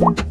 You